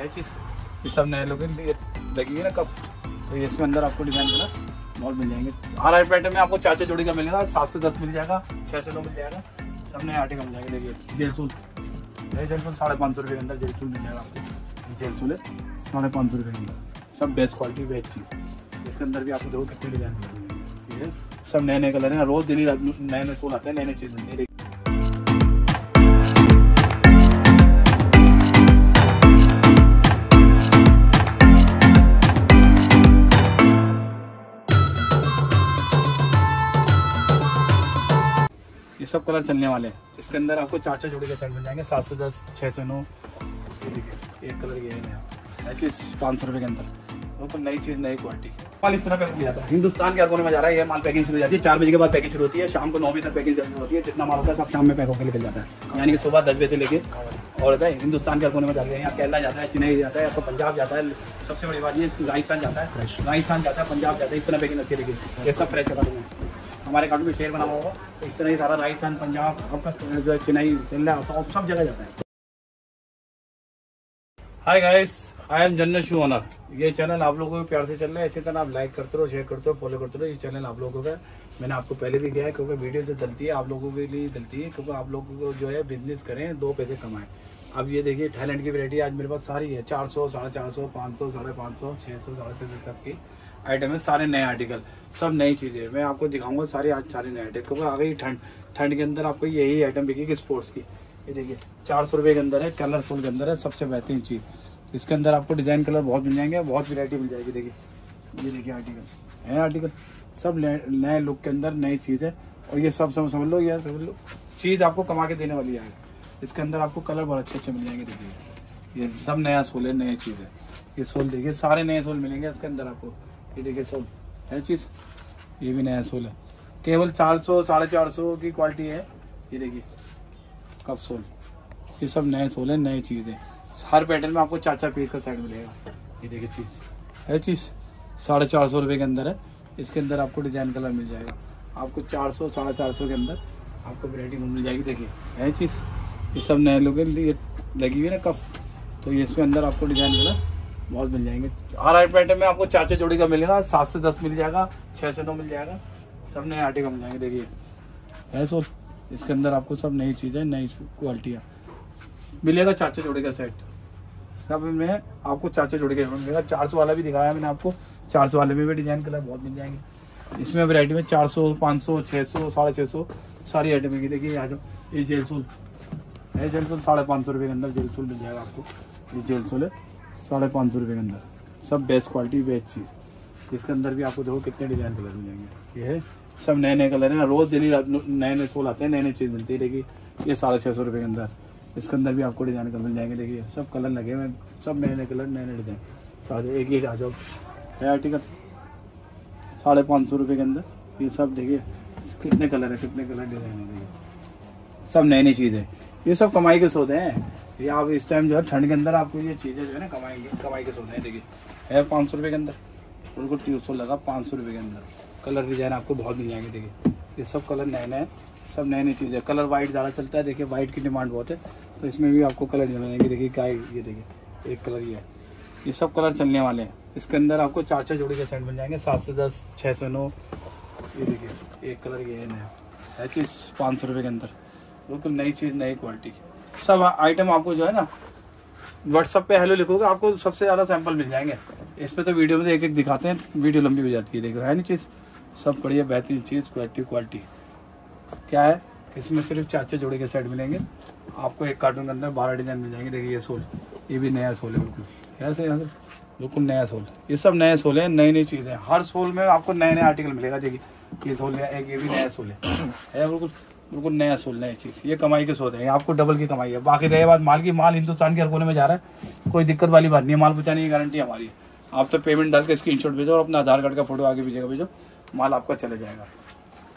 है ये सब नए लोग लगी हुई ना कफ तो इसमें अंदर आपको डिज़ाइन मिला बहुत मिल जाएँगे। हर आइट पैटर्न में आपको चार चार जोड़ी का मिलेगा, सात से दस मिल जाएगा छः से नौ मिल जाएगा। सब नए आर्टिकल मिल जाएँगे, देखिए। जेलसूल ये जेलसूल साढ़े पाँच सौ रुपये के अंदर जेलसूल मिल जाएगा आपको। जेलसूल है, साढ़े पाँच सौ रुपये के अंदर। सब बेस्ट क्वालिटी बेस्ट चीज़। इसके अंदर भी आपको देखो कितने डिज़ाइन मिलेंगे सब नए नए कलर हैं रोज डेली नए नए सूल आते हैं नए नए चीज़ मिलती है। सब कलर चलने वाले हैं। इसके अंदर आपको चार चार जोड़ी के सेट मिल जाएँगे, सात से दस छः से नौ। एक कलर ये है चीज़ पाँच सौ रुपये के अंदर। बिल्कुल नई चीज़, नई क्वालिटी माल इस तरह पैक जाता है। हिंदुस्तान के कोने में जा रहा है ये माल पैकिंग शुरू हो जाती है। चार बजे के बाद पैकिंग शुरू होती है। शाम को नौ बजे तक पैकिंग होती है। जितना माल होता है, सब शाम में पैक होकर निकल जाता है। यानी कि सुबह दस बजे से लेके और होता है हिंदुस्तान के कोने में जाते हैं। यहाँ केरला जाता है, चेन्नई जाता है आपको पंजाब जाता है। सबसे बड़ी बात ये, राजस्थान जाता है। राजस्थान जाता है, पंजाब जाता है। इस तरह पैकिंग है लेकिन ये सब फ्रेश कार्टून है हमारे कार्टून में शेयर बना हुआ होगा। इस तरह सारा राजस्थान, पंजाब आपका जो है चेन्नई केरला सब सब जगह जाता है। हाय गाइस आई एम जन्नत शू ओनर ये चैनल आप लोगों को प्यार से चल रहा है। इसी तरह आप लाइक करते रहो शेयर करते हो फॉलो करते रहो। ये चैनल आप लोगों का मैंने आपको पहले भी किया है, क्योंकि वीडियो जो डलती है, आप लोगों के लिए डलती है, क्योंकि आप लोगों को जो है बिज़नेस करें, दो पैसे कमाएँ। अब ये देखिए थाईलैंड की वैरायटी आज मेरे पास सारी है। चार सौ, साढ़े चार सौ, पाँच सौ, साढ़े पाँच सौ छः सौ, साढ़े छः सौ तक की। आइटम है, सारे नए आर्टिकल सब नई चीज़ें। मैं आपको दिखाऊँगा सारे आज सारे नए आइटम क्योंकि आ गई ठंड ठंड के अंदर आपको यही आइटम बिकेगी स्पोर्ट्स की। ये देखिए, चार सौ रुपये के अंदर है कलरफुल के अंदर है, सबसे बेहतरीन चीज़। इसके अंदर आपको डिज़ाइन कलर बहुत मिल जाएँगे, बहुत वैरायटी मिल जाएगी, देखिए। ये देखिए आर्टिकल है आर्टिकल सब नए लुक के अंदर नई चीज़ है। और ये सब समझ समझ लो यार समझ लो, चीज़ आपको कमा के देने वाली है। इसके अंदर आपको कलर बहुत अच्छे अच्छे मिल जाएँगे, देखिए। ये सब नया सोल है, नई चीज़ है। ये सोल देखिए, सारे नए सोल मिलेंगे इसके अंदर आपको। ये देखिए सोल है चीज़? ये भी नया सोल है। केवल चार सौ, साढ़े चार सौ की क्वालिटी है। ये देखिए, कप सोल। ये सब नए सोल है नई चीज़ है। हर पैटर्न में आपको चार चार पीस का सेट मिलेगा। ये देखिए चीज़। है चीज़? साढ़े चार सौ रुपये के अंदर है। इसके अंदर आपको डिज़ाइन कलर मिल जाएगा। आपको चार सौ, साढ़े चार सौ के अंदर आपको वैरायटी मिल जाएगी। देखिए, है चीज़? ये सब नए लोग लगी हुई ना कफ तो ये इसमें अंदर आपको डिज़ाइन कलर बहुत मिल जाएँगे। हर आइट पैटर्न में आपको चार चार जोड़ी का मिलेगा, सात से दस मिल जाएगा छः से नौ मिल जाएगा। सब नए आर्टिकल मिल जाएँगे, देखिए। है सो, इसके अंदर आपको सब नई चीज़ें, नई क्वालिटियाँ मिलेगा चार चार जोड़ी का सेट सब में आपको चार चार जोड़ी का मिलेगा। चार सौ वाला भी दिखाया मैंने आपको। चार सौ वाले में भी डिज़ाइन कलर बहुत मिल जाएँगे। इसमें वैरायटी में चार सौ, पाँच सौ छः सौ, साढ़े छः सौ, सारी आइटम है देखिए आ जाओ ये जेलसूल है जेलसूल साढ़े पाँच सौ रुपये के अंदर जेलसूल मिल जाएगा आपको। ये जेलसूल है। साढ़े पाँच सौ रुपये के अंदर। सब बेस्ट क्वालिटी बेस्ट चीज़। इसके अंदर भी आपको देखो कितने डिज़ाइन कलर मिल जाएँगे ये है, सब नए नए कलर हैं। रोज़ डेली नए नए सोल आते हैं नए नए चीज़ मिलती है। देखिए, ये साढ़े छः सौ रुपये के अंदर। इसके अंदर भी आपको डिज़ाइन कलर मिल जाएँगे। देखिए, सब कलर लगे हुए हैं। सब नए नए कलर नए नए डिज़ाइन साढ़े एक ही आ जाओ। है आर्टिकल साढ़े पाँच सौ रुपये के अंदर। ये सब, देखिए, कितने कलर है, कितने कलर डिज़ाइन है। देखिए, सब नई नई चीज़ है। ये सब कमाई के सौदे हैं। ये आप इस टाइम जो है ठंड के अंदर आपको ये चीज़ें जो है ना कमाई कमाई के सौदे हैं, देखिए। है पाँच सौ रुपये के अंदर। बिल्कुल तीन सौ लगा पाँच सौ रुपये के अंदर। कलर डिज़ाइन आपको बहुत मिल जाएँगे, देखिए। ये सब कलर नए नए, सब नई नई चीज़ें। कलर वाइट ज़्यादा चलता है, देखिए, वाइट की डिमांड बहुत है। तो इसमें भी आपको कलर मिलेंगे देखिए गाय ये देखिए, एक कलर ये है। ये सब कलर चलने वाले हैं। इसके अंदर आपको चार चार जोड़ी के सेट मिल जाएँगे, सात से दस छः से नौ। ये देखिए, एक कलर ये है नया। है चीज़ पाँच सौ रुपये के अंदर। बिल्कुल नई चीज़, नई क्वालिटी सब आइटम आपको जो है ना व्हाट्सअप पे हेलो लिखोगे, आपको सबसे ज़्यादा सैंपल मिल जाएँगे। इस पे तो वीडियो में एक एक दिखाते हैं वीडियो लंबी हो जाती है, देखो, है नहीं चीज़? सब बढ़िया, बेहतरीन चीज़ क्वालिटी क्वालिटी क्या है? इसमें सिर्फ़ चार जोड़े के सेट मिलेंगे। आपको एक कार्टून के अंदर बारह डिज़ाइन मिल जाएँगे, देखिए ये सोल ये भी नया सोल है, बिल्कुल। ऐसे यहाँ से बिल्कुल नया सोल। ये सब नए सोल है नई नई चीज़ें हर सोल में आपको नए नए आर्टिकल मिलेगा। देखिए, ये सोल है, एक, ये भी नया सोल है। बिल्कुल बिल्कुल नया सोल, नई चीज़। ये कमाई के सौदे हैं आपको डबल की कमाई है। बाकी रहे बात माल की। माल हिंदुस्तान के हर कोने में जा रहा है। कोई दिक्कत वाली बात नहीं है। माल पहुँचाने की गारंटी हमारी आप तो पेमेंट डाल के स्क्रीन भेजो और अपना आधार कार्ड का फ़ोटो आगे भेजेगा, भेजो। माल आपका चले जाएगा।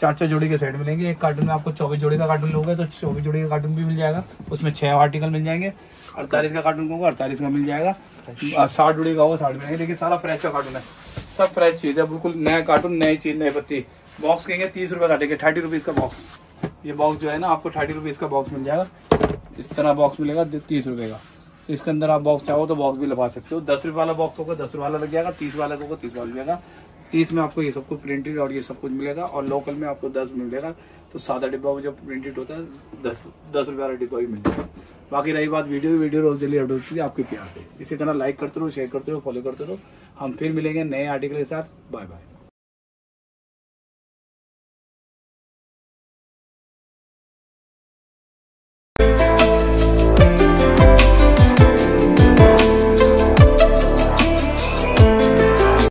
चार चार जोड़ी के सेट मिलेंगे। एक कार्टून में आपको चौबीस जोड़ी का कार्टून लोगे तो चौबीस जोड़ी का कार्टून भी मिल जाएगा। उसमें छह आर्टिकल मिल जाएँगे। अड़तालीस का कार्टून होगा अड़तालीस का मिल जाएगा। साठ जोड़ी का होगा साठ मिलेंगे। देखिए सारा फ्रेश का कार्टून है। सब फ्रेश चीज़ है बिल्कुल नया कार्टून नई चीज़ नई पत्ती। बॉक्स कहेंगे तीस रुपए काटेंगे थर्टी रुपीज़ का बॉक्स ये बॉक्स जो है ना आपको थर्टी रुपीज़ का बॉक्स मिल जाएगा। इस तरह बॉक्स मिलेगा तीस रुपए का। इसके अंदर आप बॉक्स चाहो तो बॉक्स भी लगा सकते हो। दस रुपये वाला बॉक्स होगा दस रुपये वाला लग जाएगा तीस वाला होगा तीस वाला मिलेगा तीस में आपको ये सब कुछ प्रिंटेड और ये सब कुछ मिलेगा और लोकल में आपको दस मिलेगा। तो सादा डिब्बा में जब प्रिंटेड होता है, दस दस रुपये वाला डिब्बा भी मिल जाएगा। बाकी रही बात वीडियो वीडियो रोज डेली अपडेट होती है आपके प्यार से। इसी तरह लाइक करते रहो शेयर करते रहो फॉलो करते रहो। हम फिर मिलेंगे नए आर्टिकल के साथ। Bye bye